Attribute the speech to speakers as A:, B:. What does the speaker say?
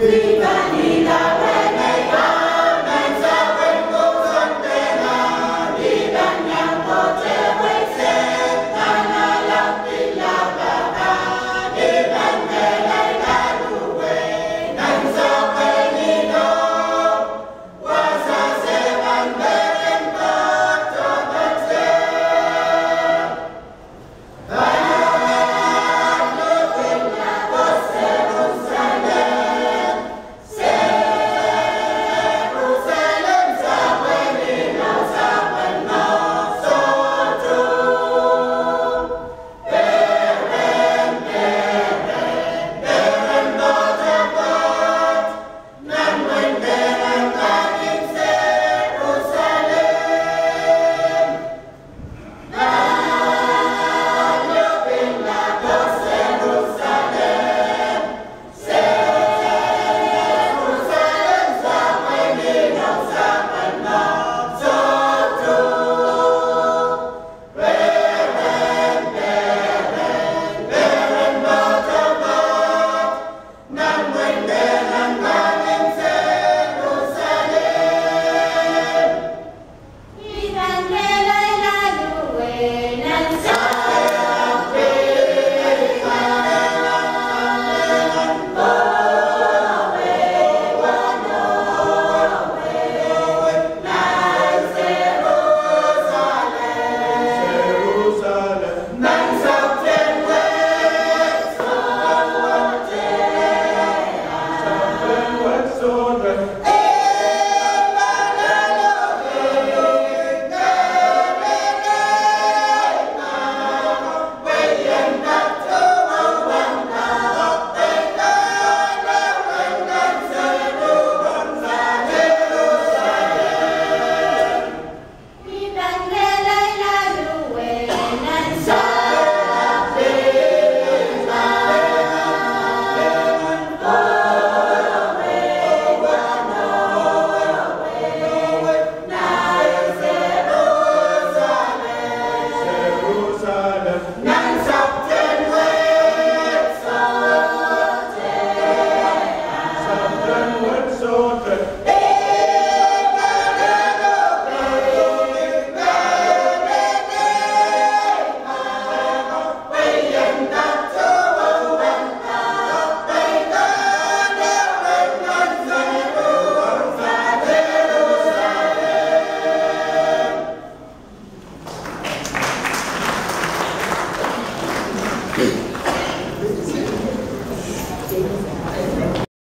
A: Be